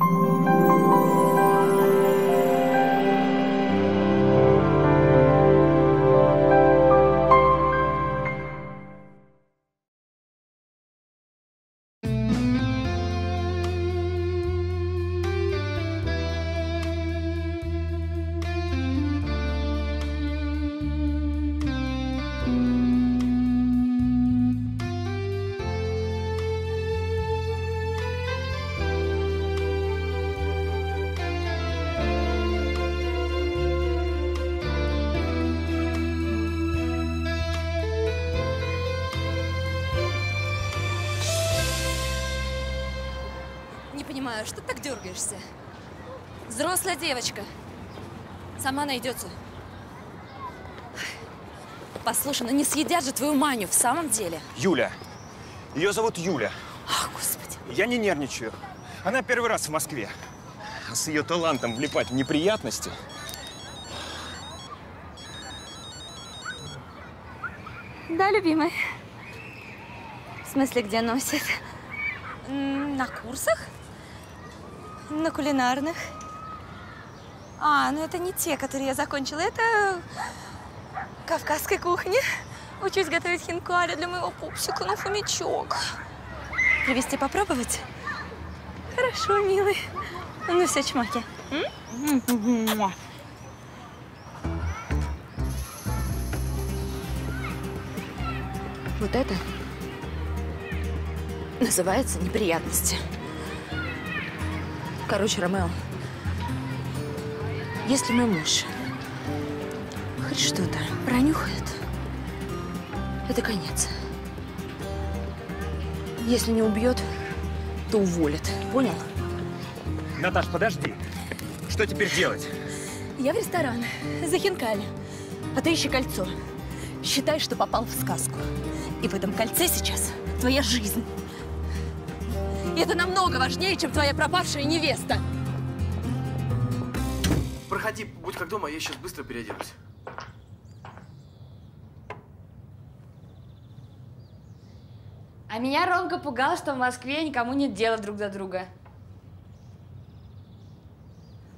うん。Девочка. Сама найдется. Послушай, ну не съедят же твою маню в самом деле. Юля. Ее зовут Юля. Ах, господи. Я не нервничаю. Она первый раз в Москве. А с ее талантом влипать в неприятности. Да, любимый. В смысле, где носит? На курсах? На кулинарных? А, ну это не те, которые я закончила. Это кавказской кухни. Учусь готовить хинкали для моего пупсика, ну, хомячок. Привезти попробовать? Хорошо, милый. Ну все, чмоки. Вот это называется неприятности. Короче, Ромео, если мой муж хоть что-то пронюхает, это конец. Если не убьет, то уволит. Понял? Наташ, подожди. Что теперь делать? Я в ресторан. За хинкали. А ты ищи кольцо. Считай, что попал в сказку. И в этом кольце сейчас твоя жизнь. И это намного важнее, чем твоя пропавшая невеста. Проходи, будь как дома, я сейчас быстро переоденусь. А меня Ромка пугал, что в Москве никому нет дела друг до друга.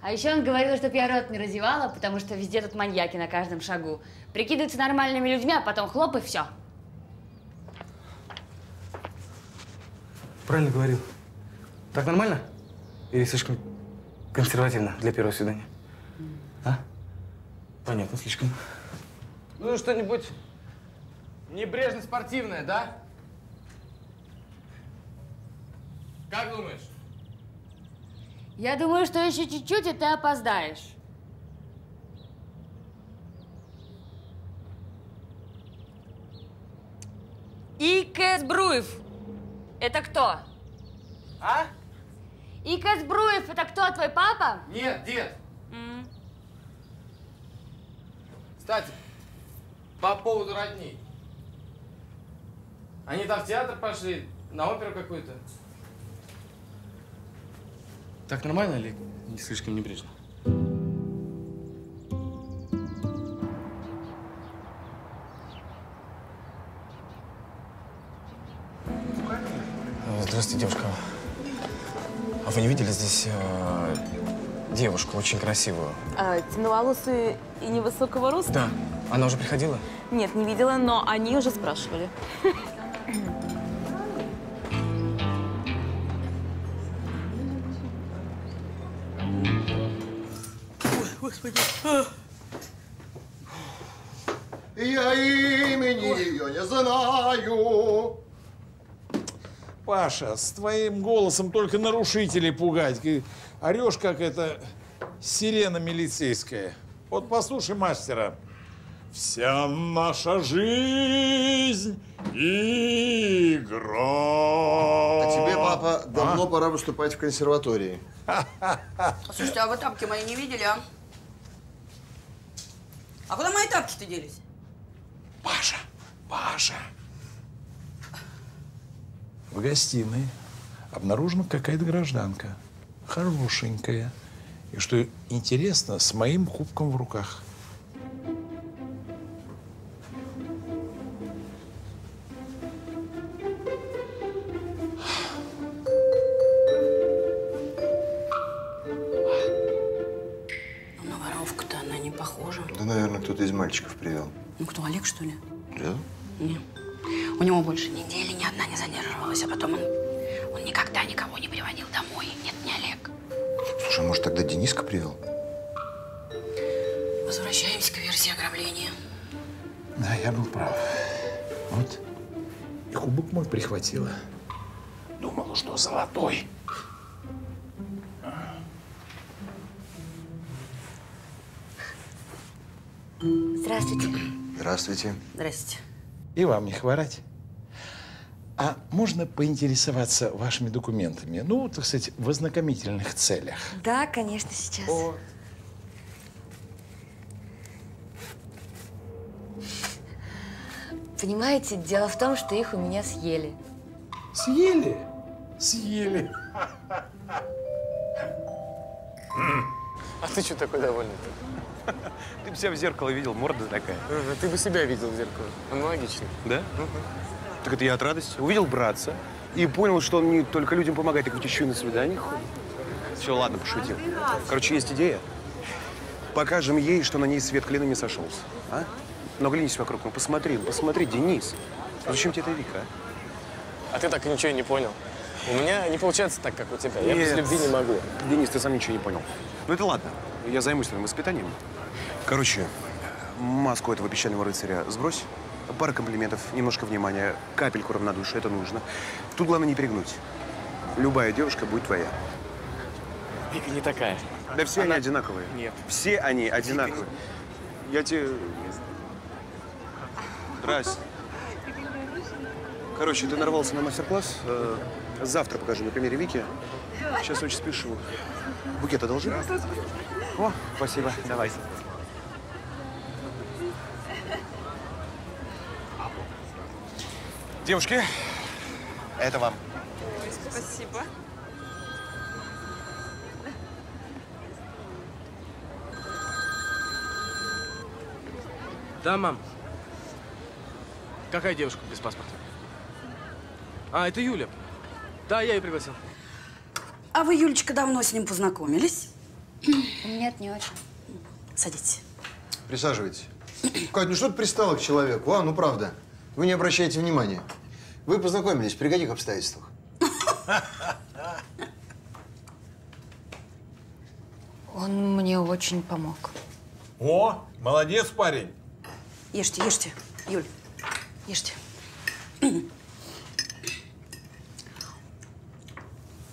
А еще он говорил, чтобы я рот не разевала, потому что везде тут маньяки на каждом шагу. Прикидываются нормальными людьми, а потом хлоп и все. Правильно говорил. Так нормально? Или слишком консервативно для первого свидания? Понятно, слишком. Ну, что-нибудь небрежно-спортивное, да? Как думаешь? Я думаю, что еще чуть-чуть, и ты опоздаешь. Икэс Бруев. Это кто? А? Икэс Бруев, это кто, твой папа? Нет, дед. Кстати, по поводу родни. Они там в театр пошли, на оперу какую-то. Так нормально или не слишком небрежно? Здравствуйте, девушка. А вы не видели здесь э, девушку очень красивую? А, темноволосые и невысокого роста? Да. Она уже приходила? Нет, не видела, но они уже спрашивали. Я имени ее не знаю. Паша, с твоим голосом только нарушителей пугать. Орешь, как это сирена милицейская. Вот послушай мастера. Вся наша жизнь игра. А тебе, папа, давно пора выступать в консерватории. Слушайте, а вы тапки мои не видели, а? А куда мои тапки-то делись? Паша, Паша. В гостиной обнаружена какая-то гражданка хорошенькая. И что интересно, с моим кубком в руках. На воровку-то она не похожа. Да, наверное, кто-то из мальчиков привел. Ну кто, Олег, что ли? Да. Нет. У него больше недели ни одна не задерживалась, а потом он никогда никого не приводил домой. Нет, не Олег. Слушай, может, тогда Дениска привел? Возвращаемся к версии ограбления. Да, я был прав. Вот. И кубок мой прихватила. Думала, что золотой. Здравствуйте. Здравствуйте. Здрасте. И вам не хворать. А можно поинтересоваться вашими документами? Ну, так сказать, в ознакомительных целях. Да, конечно, сейчас. Понимаете, дело в том, что их у меня съели. Съели? Съели. А ты что такой довольный Ты бы себя в зеркало видел, морда такая. Ты бы себя видел в зеркало. Аналогично. Да? Так это я от радости. Увидел братца и понял, что он не только людям помогает, так ведь еще и на свидание ходит. Все, ладно, пошутил. Короче, есть идея. Покажем ей, что на ней свет клином не сошелся. А? Но глянись вокруг, ну посмотри, ну посмотри, Денис. Ну зачем тебе это Вика, а? А ты так и ничего и не понял. У меня не получается так, как у тебя. Я без Нет. любви не могу. Денис, ты сам ничего не понял. Ну это ладно, я займусь твоим воспитанием. Короче, маску этого печального рыцаря сбрось. Пара комплиментов, немножко внимания, капельку равнодушия, это нужно. Тут главное не перегнуть. Любая девушка будет твоя. Вика не такая. Да все они одинаковые. Нет. Все они одинаковые. Я тебе... Здрасте. Короче, ты нарвался на мастер-класс. Э, Завтра покажу на примере Вики. Сейчас очень спешу. Букет одолжи? О, спасибо. Давай. Девушки, это вам. Спасибо. Да, мам. Какая девушка без паспорта? А, это Юля. Да, я ее пригласил. А вы, Юлечка, давно с ним познакомились? Нет, не очень. Садитесь. Присаживайтесь. Кать, ну что ты пристала к человеку, а? Ну, правда. Вы не обращаете внимания. Вы познакомились при каких обстоятельствах? Он мне очень помог. О, молодец, парень. Ешьте, ешьте. Юль, ешьте.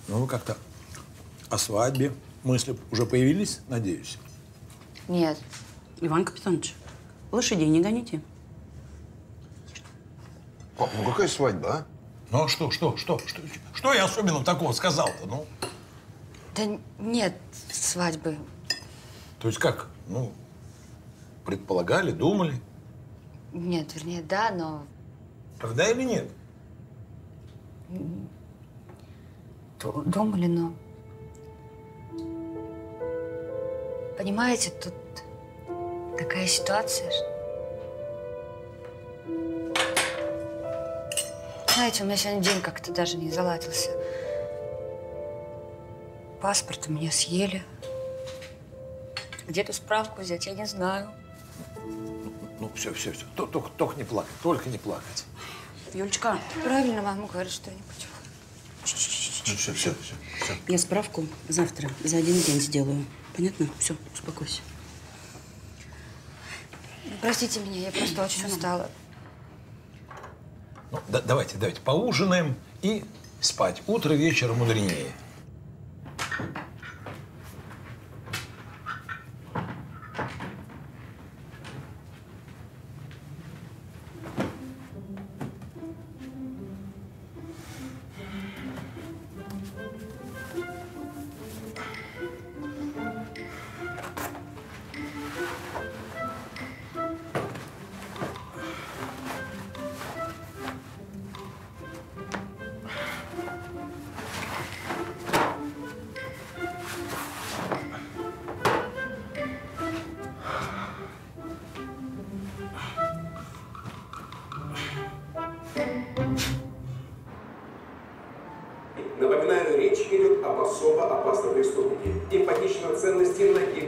Ну, как-то о свадьбе мысли уже появились, надеюсь? Нет. Иван Капитонович, лошадей не гоните. Пап, ну какая свадьба, а? Ну, а что, что, что, что, что я особенно такого сказал-то, ну? Да нет свадьбы. То есть как, ну, предполагали, думали? Нет, вернее, да, но Когда или нет? ду- думали, но... Понимаете, тут такая ситуация, что... Знаете, у меня сегодня день как-то даже не заладился. Паспорт у меня съели. Где-то справку взять, я не знаю. Ну, все, все, все. Только, только не плакать, только не плакать. Юлечка, Правильно мама говорит что-нибудь. Ну, все, все, все, все. я справку завтра за один день сделаю. Понятно? Все, успокойся. Простите меня, я просто очень устала. Ну, да- давайте, давайте, поужинаем и спать. Утро вечера мудренее.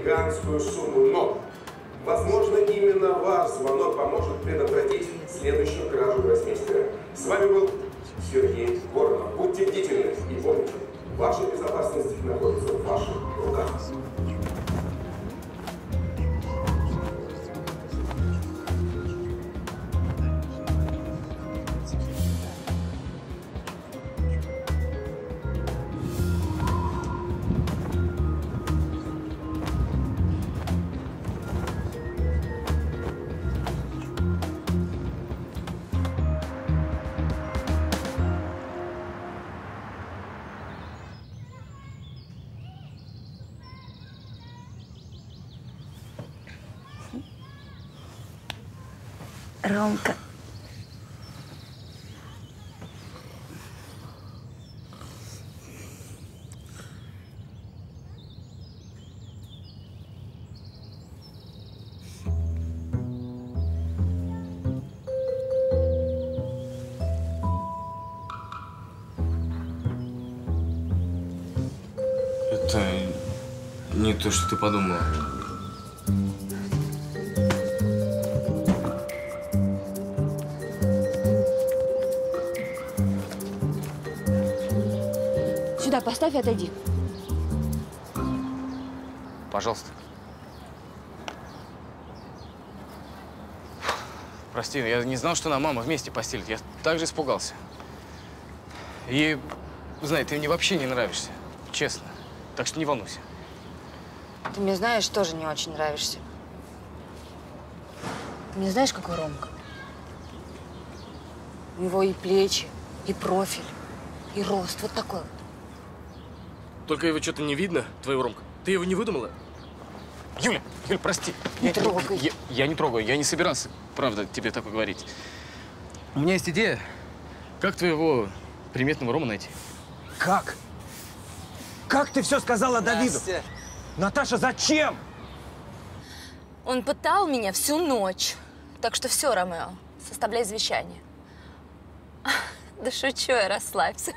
Гигантскую сумму. Но Возможно, именно ваш звонок поможет предотвратить следующую кражу гроссмейстера. С вами был Сергей Воронов. Будьте бдительны и помните, ваша безопасность находится в не то, что ты подумала. Сюда поставь и отойди. Пожалуйста. Прости, я не знал, что нам мама вместе постелит. Я так же испугался. И, знай, ты мне вообще не нравишься. Честно. Так что не волнуйся. Ты мне знаешь, тоже не очень нравишься. Ты мне знаешь, какой Ромка? У него и плечи, и профиль, и рост. Вот такой вот. Только его что-то не видно, твоего Ромка. Ты его не выдумала? Юля, Юля, прости. Не Я- трогай. Я, я не трогаю, я не собирался, правда, тебе такое говорить. У меня есть идея, как твоего приметного Рома найти. Как? Как ты все сказала Давиду? Наташа, зачем? Он пытал меня всю ночь. Так что все, Ромео, составляй завещание. Да шучу я, расслабься.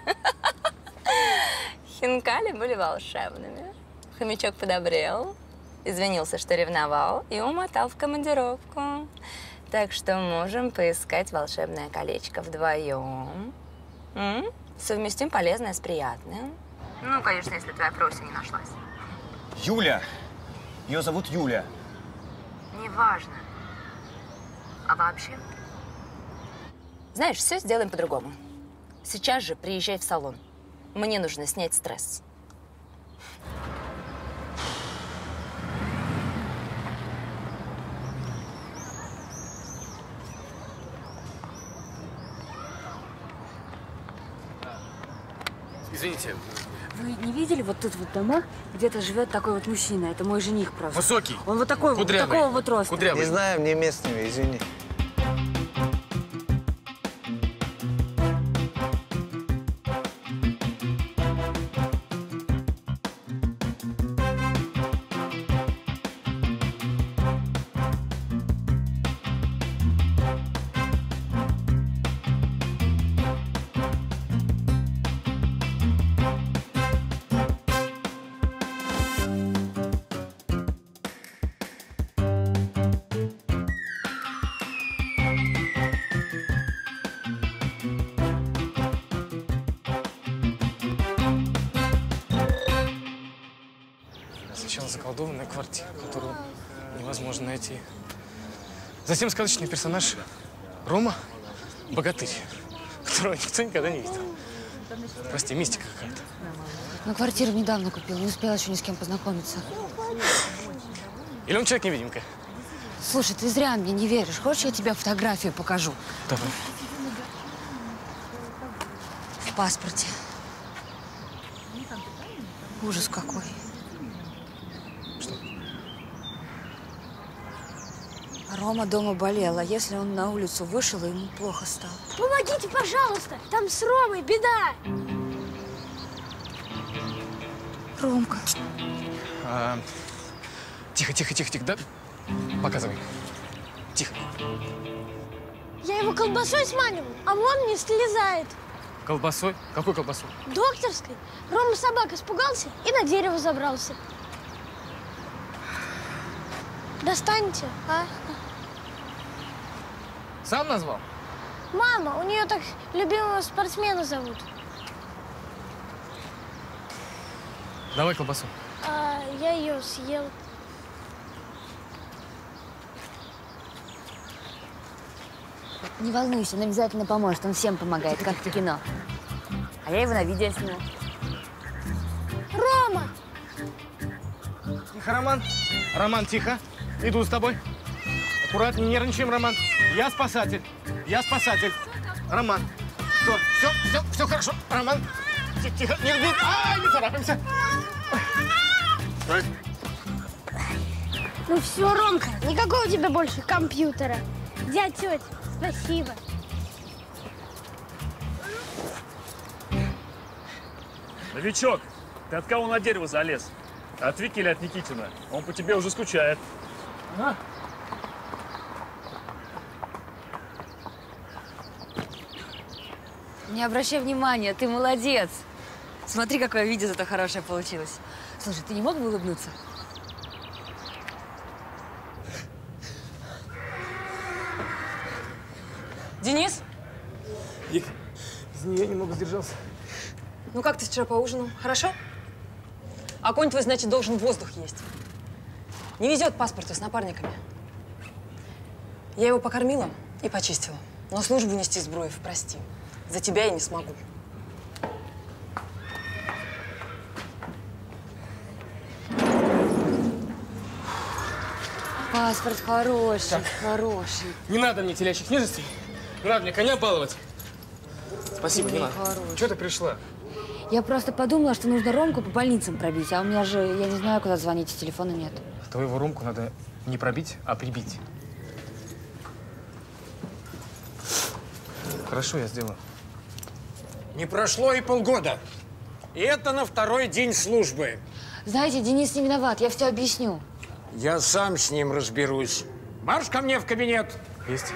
Хинкали были волшебными. Хомячок подобрел, извинился, что ревновал, и умотал в командировку. Так что можем поискать волшебное колечко вдвоем. М? Совместим полезное с приятным. Ну, конечно, если твоя прося не нашлась. Юля. Ее зовут Юля. Неважно. А вообще? Знаешь, все сделаем по-другому. Сейчас же приезжай в салон. Мне нужно снять стресс. Извините, Вы не видели вот тут вот дома? Где-то живет такой вот мужчина. Это мой жених просто. Высокий. Он вот такой, вот такого вот роста. Кудрявый. Не знаю, мне местными, извини. Сначала заколдованная квартира, которую невозможно найти. Затем сказочный персонаж Рома, богатырь, которого никто никогда не видел. Прости, мистика какая-то. Ну, квартиру недавно купил, не успела еще ни с кем познакомиться. Или он человек-невидимка. Слушай, ты зря мне не веришь. Хочешь, я тебе фотографию покажу? Давай. В паспорте. Ужас какой. Рома дома болел, а если он на улицу вышел, и ему плохо стало? Помогите, пожалуйста! Там с Ромой беда! Ромка. А, тихо, тихо, тихо, тихо. Да? Показывай. Тихо. Я его колбасой сманивал, а он не слезает. Колбасой? Какой колбасой? Докторской. Рома собак испугался и на дерево забрался. достаньте, а? Сам назвал? Мама, у нее так любимого спортсмена зовут. Давай колбасу. А я ее съел. Не волнуйся, он обязательно поможет. Он всем помогает, как в кино. А я его на видео сниму. Рома! Тихо, Роман. Роман, тихо. Иду с тобой. Аккуратнее, не нервничаем, Роман. Я спасатель. Я спасатель. Роман. Все, все, все, все хорошо. Роман. Ти- Тихо, не, не, а, не царапаемся. Ой. Ну все, Ромка, никакого у тебя больше компьютера. Дядь, тетя, спасибо. Новичок, ты от кого на дерево залез? От Вики или от Никитина? Он по тебе уже скучает. А? Не обращай внимания, ты молодец. Смотри, какое видео зато хорошее получилось. Слушай, ты не мог бы улыбнуться? Денис, Вик, извини, я немного сдержался. ну как ты вчера поужинал? Хорошо? А конь твой, значит, должен воздух есть. Не везет паспорту с напарниками. Я его покормила и почистила. Но службу нести сброев, прости. За тебя я не смогу. Паспорт хороший, хороший. Не надо мне телящих нежностей. Не надо мне коня баловать. Спасибо, не Ты надо. хороший. Чего ты пришла? Я просто подумала, что нужно Ромку по больницам пробить, а у меня же, я не знаю, куда звонить, телефона нет. Твоего Ромку надо не пробить, а прибить. Хорошо, я сделаю. Не прошло и полгода. И это на второй день службы. Знаете, Денис не виноват, я все объясню. Я сам с ним разберусь. Марш ко мне в кабинет. Есть.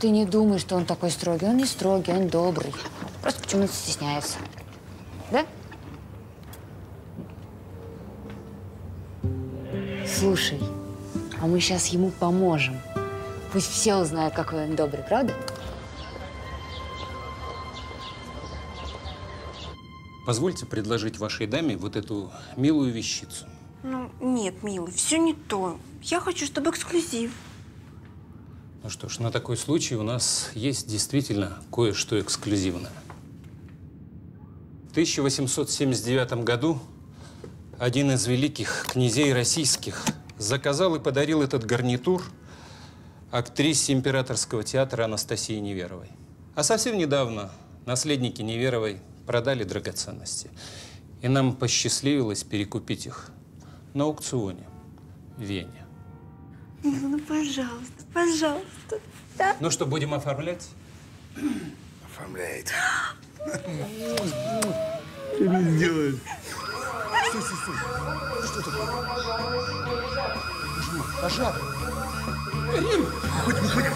Ты не думай, что он такой строгий. Он не строгий, он добрый. Просто почему-то стесняется. Да? Слушай, а мы сейчас ему поможем. Пусть все узнают, какой он добрый, правда? Позвольте предложить вашей даме вот эту милую вещицу. Ну, нет, милый, все не то. Я хочу, чтобы эксклюзив. Ну что ж, на такой случай у нас есть действительно кое-что эксклюзивное. В 1879 году один из великих князей российских заказал и подарил этот гарнитур актрисе императорского театра Анастасии Неверовой. А совсем недавно наследники Неверовой продали драгоценности. И нам посчастливилось перекупить их на аукционе в Вене. Мила, ну, пожалуйста, пожалуйста. Да? Ну что, будем оформлять? Оформляет. Что ты сделаешь? Стой, стой, стой. Что такое? Пожар! Карин! Выходим, выходим!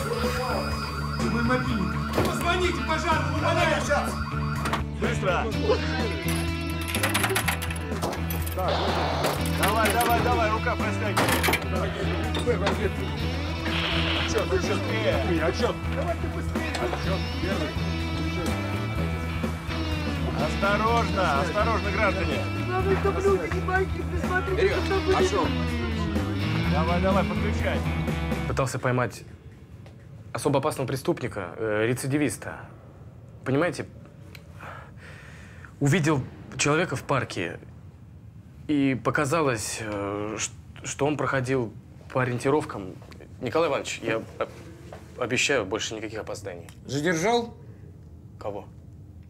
Ты мой мобильник! Позвоните пожарному, умоляю! Сейчас! Быстро! Так, Давай, давай, давай, рука проскакивает. Отчет, отчет. Быстрее. Отчет. Давай ты быстрее. Отчет. Первый. Осторожно, осторожно, граждане. Главное, чтобы люди не боитесь, присмотрите, чтобы Пошел. Давай, давай, подключай. Пытался поймать особо опасного преступника, э, рецидивиста. Понимаете, увидел человека в парке, и показалось, э, что он проходил по ориентировкам. Николай Иванович, я обещаю, больше никаких опозданий. Задержал Кого?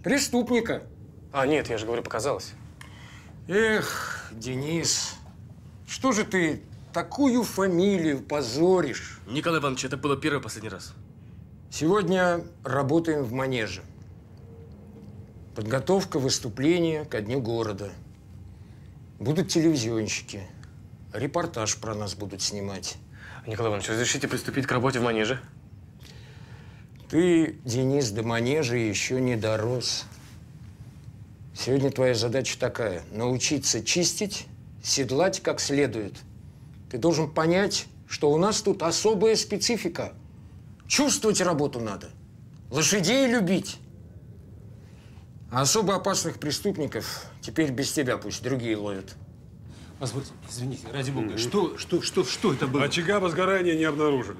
преступника. А, нет, я же говорю, показалось. Эх, Денис, что же ты такую фамилию позоришь? Николай Иванович, это было первый последний раз. Сегодня работаем в манеже. Подготовка выступления ко дню города. Будут телевизионщики. Репортаж про нас будут снимать. Николай Иванович, разрешите приступить к работе в манеже? Ты, Денис, до манежа еще не дорос. Сегодня твоя задача такая – научиться чистить, седлать как следует. Ты должен понять, что у нас тут особая специфика. Чувствовать работу надо, лошадей любить. А особо опасных преступников теперь без тебя пусть другие ловят. Позвольте, извините, ради бога. Что, что, что, что это было? Очага возгорания не обнаружили.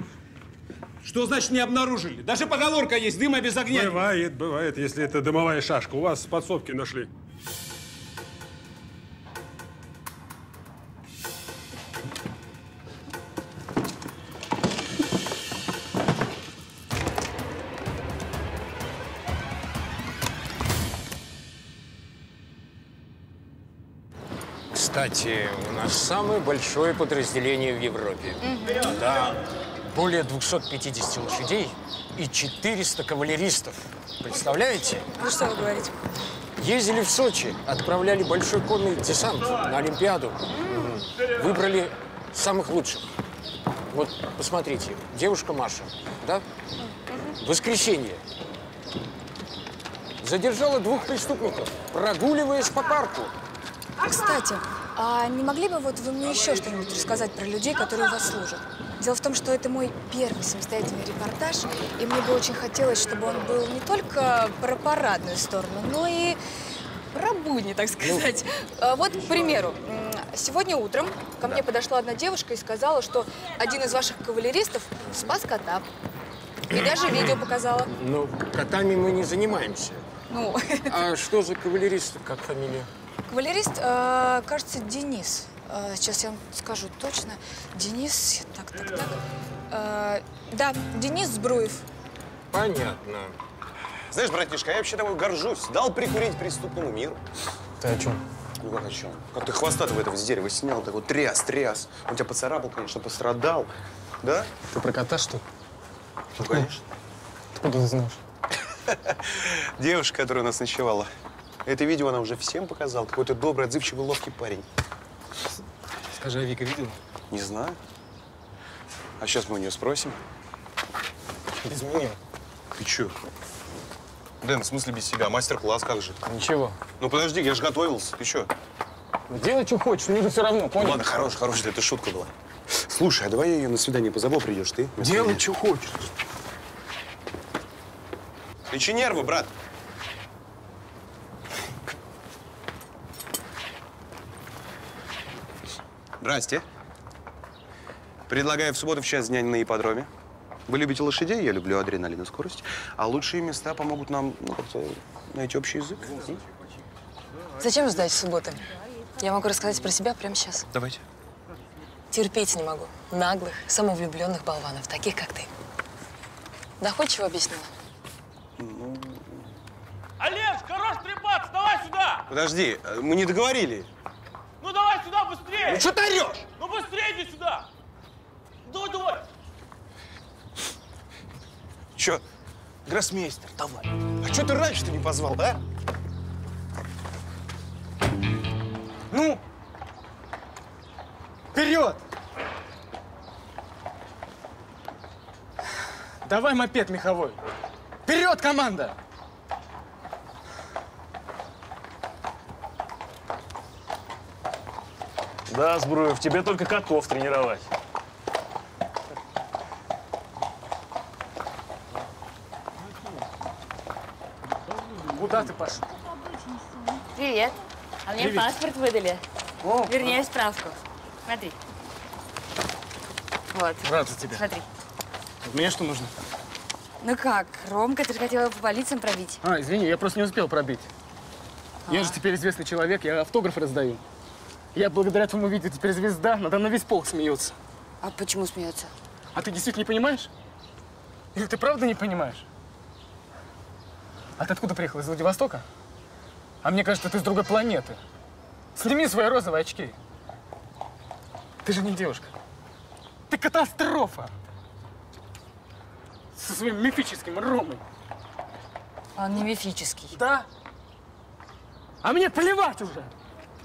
Что значит не обнаружили? Даже поговорка есть, дыма без огня. Бывает, бывает, если это дымовая шашка. У вас в подсобке нашли. Кстати, у нас самое большое подразделение в Европе. Да. Более 250 лошадей и 400 кавалеристов. Представляете? Ну что вы говорите? Ездили в Сочи, отправляли большой конный десант на Олимпиаду. Выбрали самых лучших. Вот, посмотрите, девушка Маша, да? Воскресенье. Задержала двух преступников, прогуливаясь по парку. Кстати, а не могли бы вот вы мне еще что-нибудь рассказать про людей, которые у вас служат? Дело в том, что это мой первый самостоятельный репортаж, и мне бы очень хотелось, чтобы он был не только про парадную сторону, но и про будни, так сказать. А Вот, к примеру, сегодня утром ко мне подошла одна девушка и сказала, что один из ваших кавалеристов спас кота. И даже видео показала. Ну, котами мы не занимаемся. Ну, А что за кавалерист, как фамилия? Кавалерист, э, кажется, Денис. Э, сейчас я вам скажу точно. Денис, так, так, так. Э, да, Денис Збруев. Понятно. Знаешь, братишка, я вообще тобой горжусь. Дал прикурить преступному миру. Ты о чем? Ну как о чем? Как ты хвостатого этого с дерева снял, так вот тряс, тряс. Он тебя поцарапал, конечно, пострадал. Да? Ты про кота, что ли? Ну, конечно. Откуда ты знаешь? Девушка, которая у нас ночевала. Это видео она уже всем показала. Какой то добрый, отзывчивый, ловкий парень. Скажи, а Вика видела? Не знаю. А сейчас мы у нее спросим. Изменил. Ты чё? Дэн, в смысле без себя? Мастер-класс как же? Ничего. Ну подожди, я же готовился. Ты чё? Делай, что хочешь, мне же все равно, понял? Ладно, хорош, хорош, это шутка была. Слушай, а давай я ее на свидание позову, придешь ты? Делай, меня? что хочешь. Лечи нервы, брат. Здрасте. Предлагаю в субботу в час дня на ипподроме. Вы любите лошадей, я люблю адреналин и скорость. А лучшие места помогут нам ну, как-то найти общий язык. Зачем ждать субботы? Я могу рассказать про себя прямо сейчас. Давайте. Терпеть не могу. Наглых, самовлюбленных болванов, таких, как ты. Доходчиво объяснила? Олеж, хорош трепаться, давай сюда! Подожди, э, мы не договорили. Быстрее! Ну что ты орешь? Ну быстрее иди сюда! Давай, давай! Че? Гроссмейстер, давай. А что ты раньше-то не позвал, а? Ну! Вперед! Давай мопед меховой. Вперед, команда! Да, Збруев, тебе только котов тренировать. Куда ты пошел? Привет. А мне Привет. паспорт выдали. Вернее, справку. Смотри. Вот. Рад за тебя. Смотри. Мне что нужно? Ну как, Ромка, ты же хотела по полициям пробить. А, извини, я просто не успел пробить. Я же теперь известный человек, я автограф раздаю. Я благодаря твоему видео теперь звезда, надо на весь полк смеется. А почему смеется? А ты действительно не понимаешь? Или ты правда не понимаешь? А ты откуда приехал? Из Владивостока? А мне кажется, ты с другой планеты. Сними свои розовые очки. Ты же не девушка. Ты катастрофа. Со своим мифическим Ромой. Он не мифический. Да? А мне плевать уже,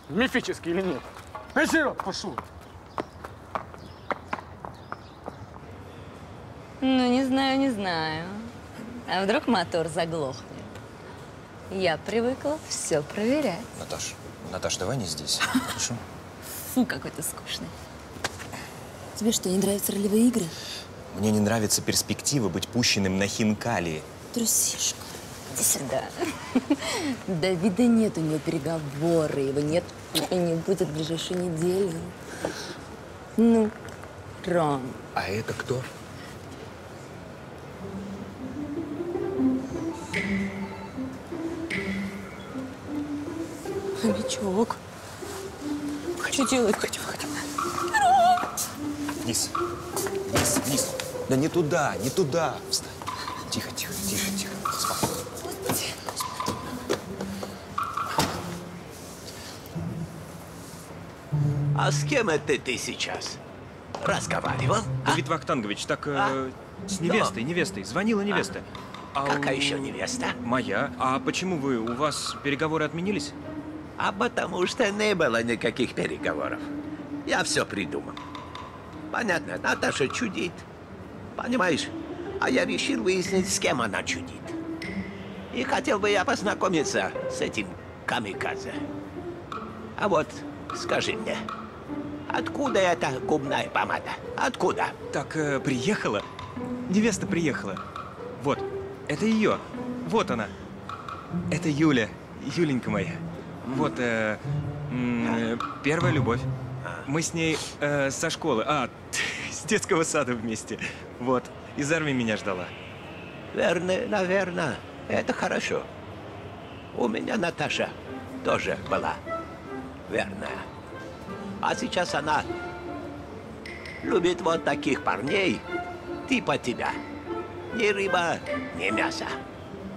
мифический или нет. Озерок пошел. Ну, не знаю, не знаю. А вдруг мотор заглохнет? Я привыкла все проверять. Наташ, Наташ, давай не здесь, хорошо? Фу, какой ты скучный. Тебе что, не нравятся ролевые игры? Мне не нравится перспектива быть пущенным на хинкали. Трусишка. Иди сюда. Давида нет, у него переговоры. Его нет и не будет в ближайшую неделю. Ну, Ром. А это кто? Хомячок. Что делать? Выходи, выходи. Вниз. Вниз, вниз. Да не туда, не туда. Встань. Тихо, тихо, тихо, тихо. А с кем это ты сейчас разговаривал? Давид Вахтангович, так э, с невестой, невестой. Звонила невеста. А Какая у- еще невеста? Моя. А почему вы? У вас переговоры отменились? А потому что не было никаких переговоров. Я все придумал. Понятно, Наташа чудит. Понимаешь? А я решил выяснить, с кем она чудит. И хотел бы я познакомиться с этим камикадзе. А вот скажи мне, откуда эта губная помада? Откуда? Так, э, приехала. Невеста приехала. Вот, это ее. Вот она. Это Юля. Юленька моя. Вот, э, э, первая любовь. Мы с ней э, со школы, а, с детского сада вместе. Вот, из армии меня ждала. Верно, наверное. Это хорошо. У меня Наташа тоже была верная. А сейчас она любит вот таких парней, типа тебя. Ни рыба, ни мясо.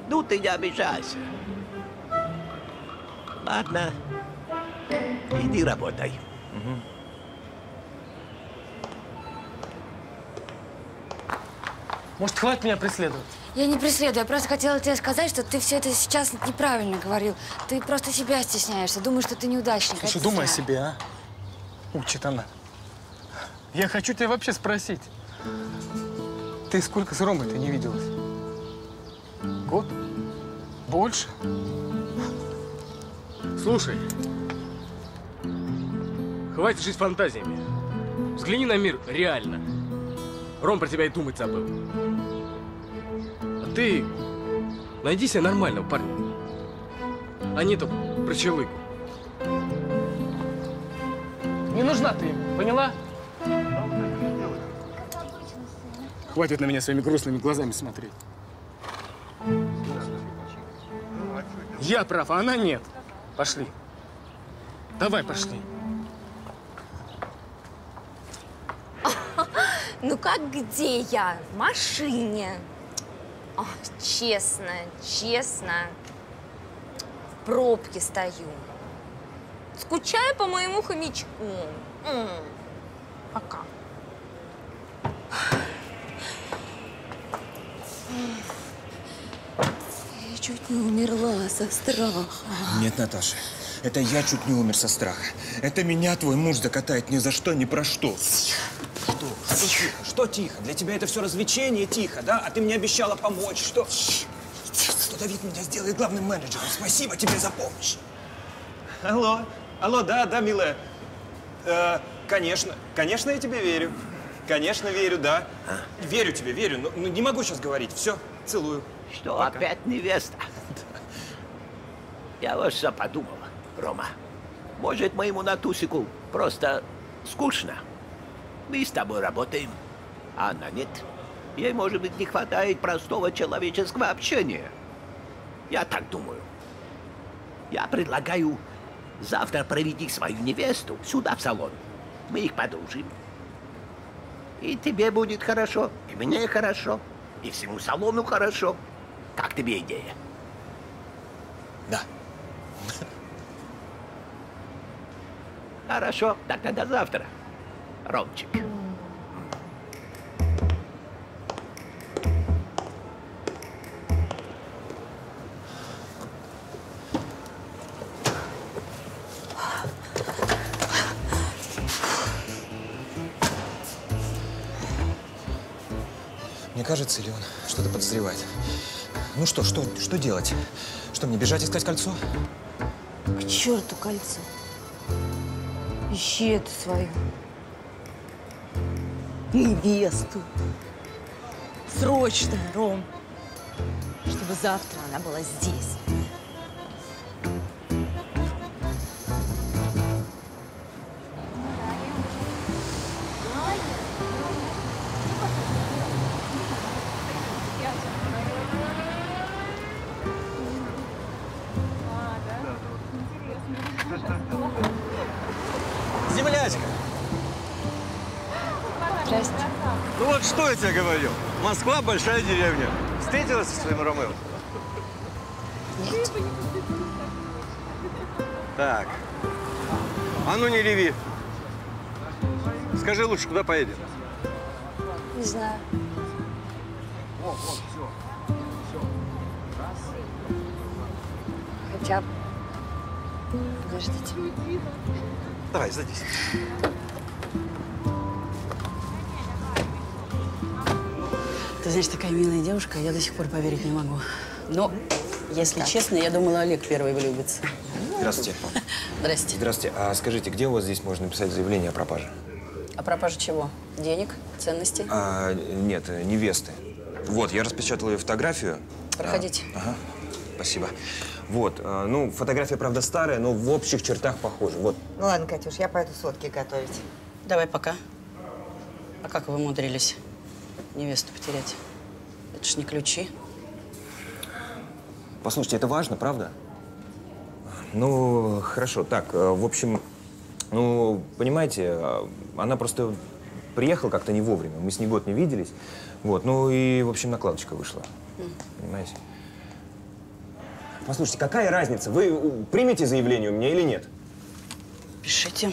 Ну, ты не обижайся. Ладно, иди работай. Может, хватит меня преследовать? Я не преследую, я просто хотела тебе сказать, что ты все это сейчас неправильно говорил. Ты просто себя стесняешься, думаешь, что ты неудачник. Слушай, думай о себе, а? Учит она. Я хочу тебя вообще спросить. Ты сколько с Ромой-то не виделась? Год? Больше? Слушай, хватит жить фантазиями. Взгляни на мир реально. Ром про тебя и думать забыл. А ты найди себе нормального парня. А не то про челыгу. Не нужна ты ему, поняла? Хватит на меня своими грустными глазами смотреть. Я прав, а она нет. Пошли. Давай, пошли. Ну как где я? В машине. О, честно, честно. В пробке стою. Скучаю по моему хомячку. М. Пока. Я чуть не умерла со страха. Нет, Наташа, это я чуть не умер со страха. Это меня твой муж закатает ни за что, ни про что. Что? Что тихо? Что тихо? Для тебя это все развлечение тихо, да? А ты мне обещала помочь. Что? Что Давид меня сделает главным менеджером. Спасибо тебе за помощь. Алло, алло, да, да, милая. Э, конечно, конечно, я тебе верю. Конечно, верю, да. Верю тебе, верю, но, но не могу сейчас говорить. Все, целую. Что, Пока. опять невеста? Я вот что подумал, Рома. Может, моему Натусику просто скучно? Мы с тобой работаем, а она нет. Ей, может быть, не хватает простого человеческого общения. Я так думаю. Я предлагаю завтра проведи свою невесту сюда, в салон. Мы их подружим. И тебе будет хорошо, и мне хорошо, и всему салону хорошо. Как тебе идея? Да. Хорошо, тогда до завтра, Ромчик. Кажется, он что-то подозревает? Ну что, что, что делать? Что, мне бежать искать кольцо? К черту кольцо. Ищи эту свою невесту. Срочно, Ром. Чтобы завтра она была здесь. Москва большая деревня. Встретилась со своим Ромео? Нет. Так. А ну не реви. Скажи лучше, куда поедем? Не знаю. Хотя... Подождите. Давай, садись. Знаешь, такая милая девушка, я до сих пор поверить не могу. Но, если честно, я думала, Олег первый влюбится. Здравствуйте. Здрасте. Здравствуйте. А скажите, где у вас здесь можно написать заявление о пропаже? А пропажа чего? Денег? Ценностей? А, нет, невесты. Вот, я распечатал ее фотографию. Проходите. А, ага, спасибо. Вот, а, ну, фотография, правда, старая, но в общих чертах похожа. Вот. Ну ладно, Катюш, я пойду сотки готовить. Давай пока. А как вы умудрились невесту потерять? Это ж не ключи. Послушайте, это важно, правда? Ну, хорошо. Так, э, в общем, ну, понимаете, э, она просто приехала как-то не вовремя. Мы с ней год не виделись. Вот, ну и, в общем, накладочка вышла. Понимаете? Послушайте, какая разница? Вы примете заявление у меня или нет? Пишите.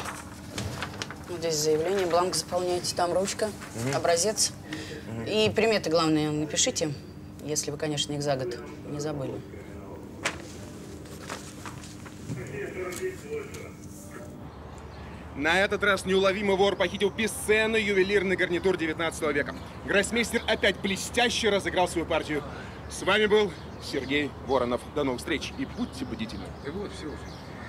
Вот здесь заявление, бланк заполняете, там ручка, Мгм. образец. И приметы, главное, напишите, если вы, конечно, их за год не забыли. На этот раз неуловимый вор похитил бесценный ювелирный гарнитур 19 века. Гроссмейстер опять блестяще разыграл свою партию. С вами был Сергей Воронов. До новых встреч и будьте бдительны. вот, все уже.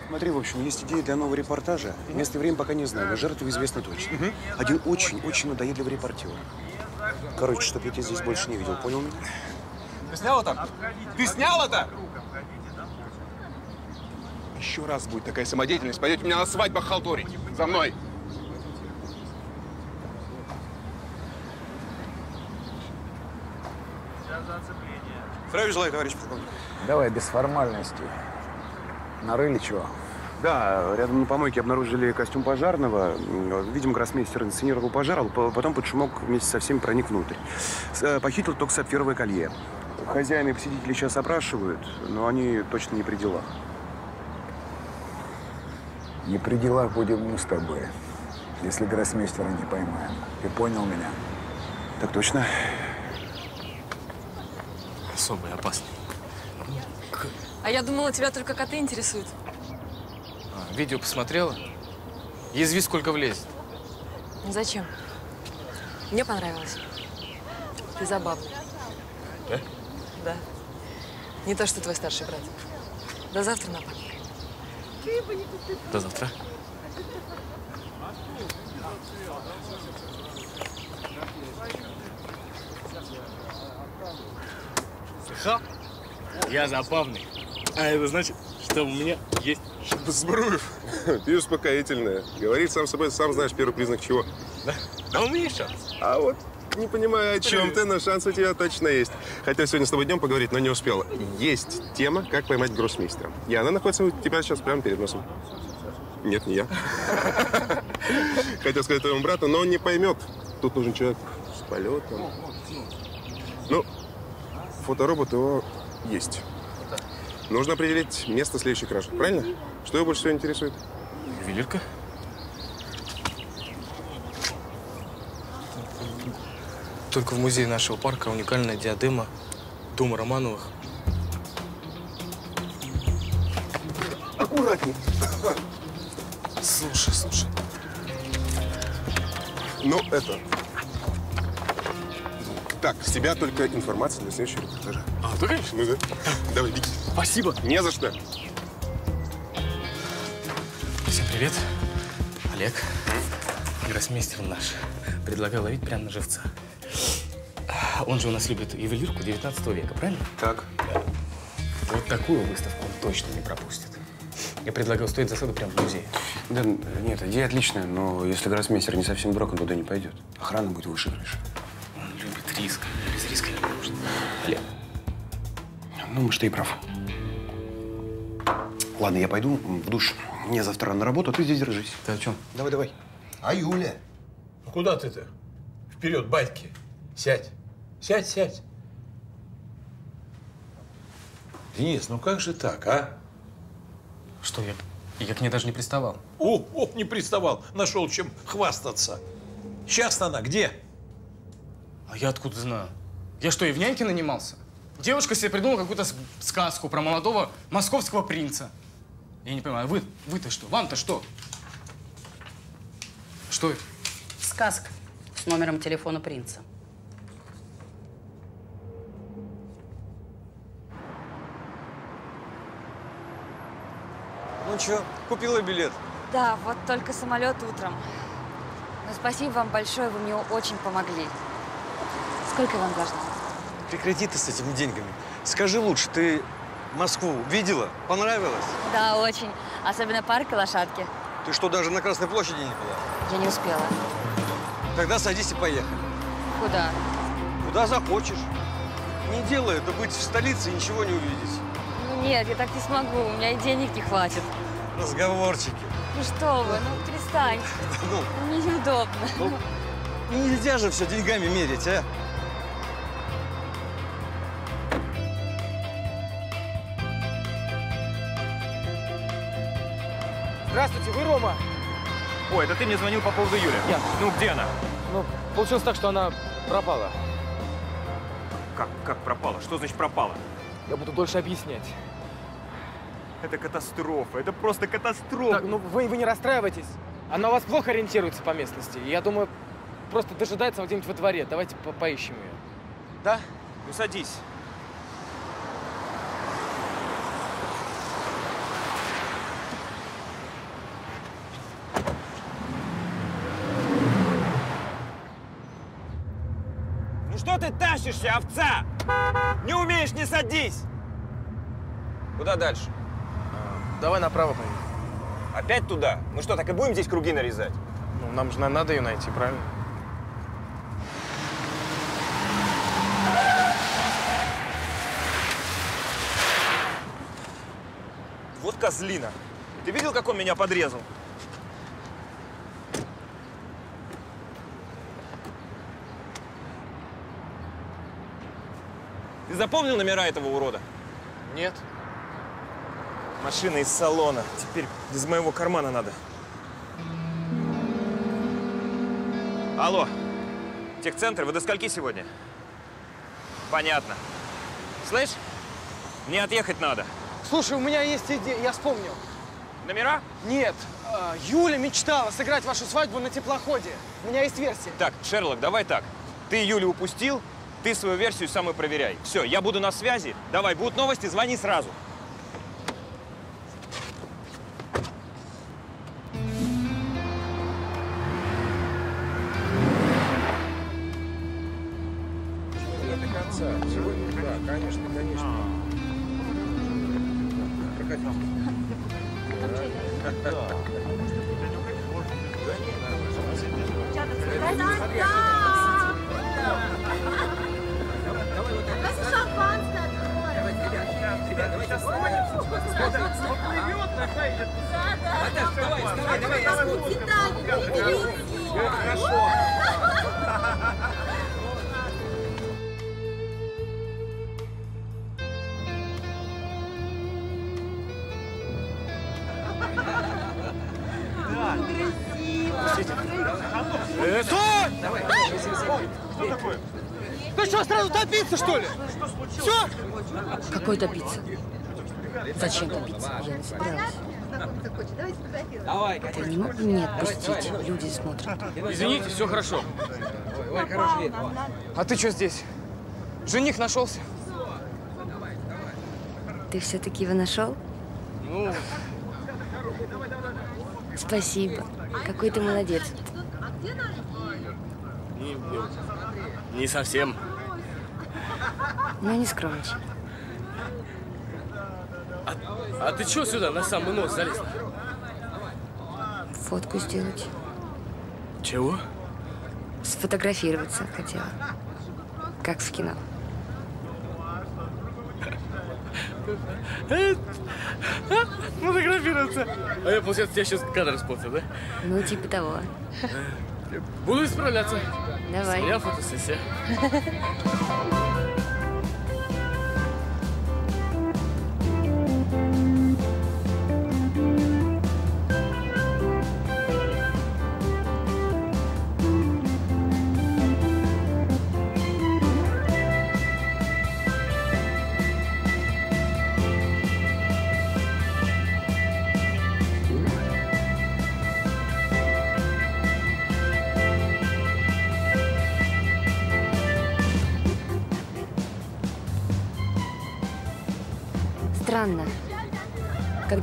Смотри, в общем, есть идея для нового репортажа. Место и время пока не знаю, но жертву известно точно. Один очень-очень надоедливый репортер. Короче, чтоб я тебя здесь больше не видел, понял меня? Ты снял это? Ты снял это? Еще раз будет такая самодеятельность, пойдете меня на свадьбах халтурить. За мной. Здравия желаю, товарищ полковник. Давай без формальностей. Нарыли чего? Да, рядом на помойке обнаружили костюм пожарного. Видимо, гроссмейстер инсценировал пожар, а по- потом под шумок вместе со всеми проник внутрь. Э, Похитил только сапфировое колье. Хозяина и посетители сейчас опрашивают, но они точно не при делах. Не при делах будем мы с тобой, если гроссмейстера не поймаем. Ты понял меня? Так точно. Особый, опасный. А я думала, тебя только коты интересуют. А, видео посмотрела? Язви сколько влезет. Зачем? Мне понравилось. Ты забавный. Да? Да. Не то, что твой старший брат. До завтра, напомню. До завтра. Слыхал? Я забавный. А это значит, что у меня есть Сбруев. Пьешь успокоительное. Говорит сам собой, сам знаешь первый признак чего. Да? Да умеешь шанс. А вот не понимаю, о чем ты, но шанс у тебя точно есть. Хотел сегодня с тобой днем поговорить, но не успел. Есть тема, как поймать гроссмейстера. И она находится у тебя сейчас прямо перед носом. Нет, не я. Хотел сказать твоему брату, но он не поймет. Тут нужен человек с полетом. Ну, фоторобот его есть. Нужно определить место следующей кражи. Правильно? Что его больше всего интересует? Ювелирка? Только в музее нашего парка уникальная диадема Дома Романовых. Аккуратней. Слушай, слушай. Ну, это... Так, с тебя только информация для следующего репортажа. А, да, конечно. Ну да. Давай, беги. Спасибо. Не за что. Всем привет. Олег, гроссмейстер наш. Предлагаю ловить прямо на живца. Он же у нас любит ювелирку 19 века, правильно? Так. Вот такую выставку он точно не пропустит. Я предлагаю стоить засаду прямо в музее. Да, нет, идея отличная, но если гроссмейстер не совсем дурак, он туда не пойдет. Охрана будет выше крыши. Он любит риск. Без риска не Олег. Ну, может, ты и прав. Ладно, я пойду в душ. Мне завтра на работу, а ты здесь держись. Ты о чем? Давай, давай. А Юля? Ну куда ты-то? Вперед, батьки. Сядь. Сядь, сядь. Денис, ну как же так, а? Что, я, я к ней даже не приставал. О, о, не приставал. Нашел чем хвастаться. Сейчас она где? А я откуда знаю? Я что, и в няньке нанимался? Девушка себе придумала какую-то сказку про молодого московского принца. Я не понимаю, вы, вы-то что? Вам-то что? Что это? Сказка с номером телефона принца. Ну что, купила билет? Да, вот только самолет утром. Но спасибо вам большое, вы мне очень помогли. Сколько вам должна? Прекрати ты с этими деньгами. Скажи лучше, ты Москву видела? Понравилось? Да, очень. Особенно парк и лошадки. Ты что, даже на Красной площади не была? Я не успела. Тогда садись и поехали. Куда? Куда захочешь. Не делай это быть в столице и ничего не увидеть. Ну нет, я так не смогу, у меня и денег не хватит. Разговорчики. Ну что вы, ну перестаньте. Ну, Мне неудобно. ну, нельзя же все деньгами мерить, а? Ой, это ты мне звонил по поводу Юли? Я. Ну, где она? Ну, получилось так, что она пропала. Как, как пропала? Что значит пропала? Я буду дольше объяснять. Это катастрофа, это просто катастрофа. Так, ну вы, вы не расстраивайтесь. Она у вас плохо ориентируется по местности. Я думаю, просто дожидается где-нибудь во дворе. Давайте по поищем ее. Да? Ну, садись. Ну что ты тащишься, овца? Не умеешь, не садись! Куда дальше? Давай направо поедем. Опять туда? Мы что, так и будем здесь круги нарезать? Ну, нам же надо ее найти, правильно? Вот козлина. Ты видел, как он меня подрезал? Ты запомнил номера этого урода? Нет. Машина из салона. Теперь из моего кармана надо. Алло. Техцентр, вы до скольки сегодня? Понятно. Слышь, мне отъехать надо. Слушай, у меня есть идея, я вспомнил. Номера? Нет, а, Юля мечтала сыграть вашу свадьбу на теплоходе. У меня есть версия. Так, Шерлок, давай так. Ты Юлю упустил, ты свою версию сам и проверяй. Все, я буду на связи. Давай, будут новости, звони сразу. Э, стой! Что такое? Ты что, сразу топиться, что ли? Все? Какой топиться? Зачем топиться? Я не собиралась. Давай, Ты не мог меня отпустить? Люди смотрят. Извините, все хорошо. Ой, хороший вид. А ты что здесь? Жених нашелся? Ты все-таки его нашел? Ну, Спасибо. Какой ты молодец. не, не- не совсем. Ну, не скромничай. А ты что сюда на самый нос залез? Фотку сделать. Чего? Сфотографироваться хотела. Как в кино. Фотографироваться. А я, получается, тебя сейчас кадр испортил, да? Ну, типа того. Буду исправляться. Давай. Меня фотосессия.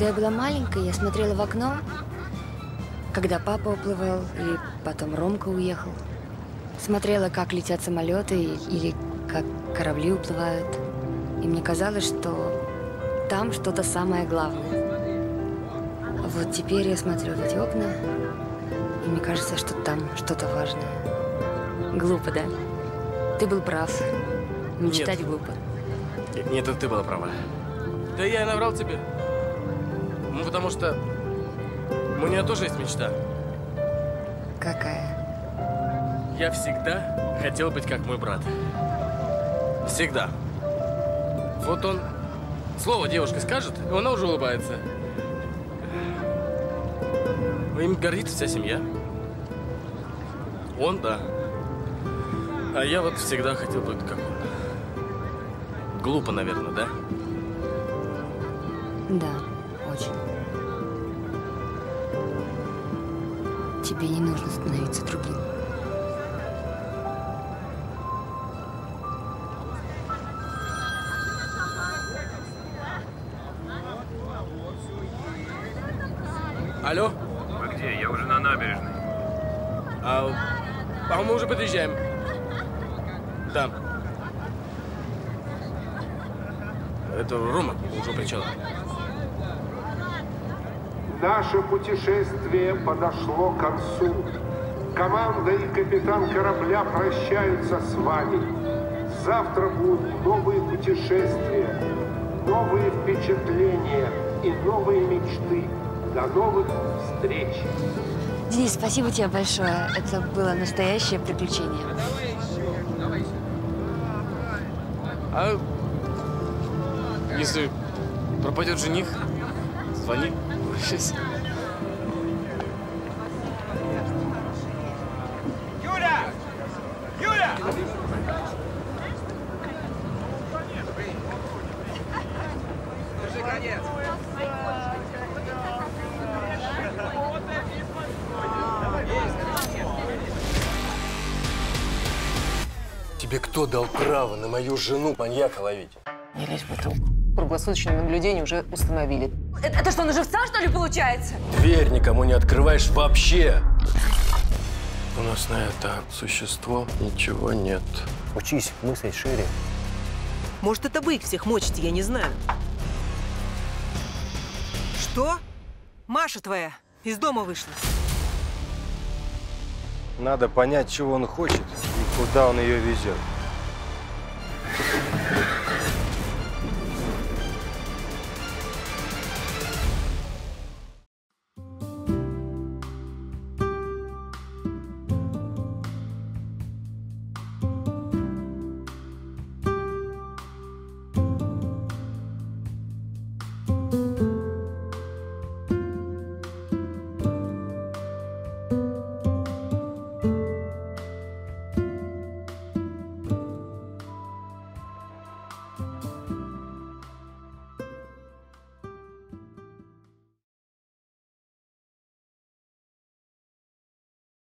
Когда я была маленькой, я смотрела в окно, когда папа уплывал, и потом Ромка уехал. Смотрела, как летят самолеты или как корабли уплывают. И мне казалось, что там что-то самое главное. Вот теперь я смотрю в эти окна, и мне кажется, что там что-то важное. Глупо, да? Ты был прав. Мечтать Нет. глупо. Нет, это ты была права. Да я и наврал тебе. Ну, потому что у меня тоже есть мечта. Какая? Я всегда хотел быть как мой брат. Всегда. Вот он слово девушка скажет, и она уже улыбается. Им гордится вся семья. Он, да. А я вот всегда хотел быть как он. Глупо, наверное, да? Да, Тебе не нужно становиться другим. Алло? Вы где? Я уже на набережной. А, а мы уже подъезжаем. Да. Это Рома уже причала. Наше путешествие подошло к концу. Команда и капитан корабля прощаются с вами. Завтра будут новые путешествия, новые впечатления и новые мечты. До новых встреч! Денис, спасибо тебе большое. Это было настоящее приключение. А если пропадет жених, звони. Сейчас. Юля! Юля! Конец. Тебе кто дал право на мою жену маньяка ловить? Не лезь в эту. Круглосуточное наблюдение уже установили. Это, это что, на живца, что ли, получается? Дверь никому не открываешь вообще. У нас на это существо ничего нет. Учись мыслить шире. Может, это вы их всех мочите, я не знаю. Что? Маша твоя из дома вышла. Надо понять, чего он хочет и куда он ее везет.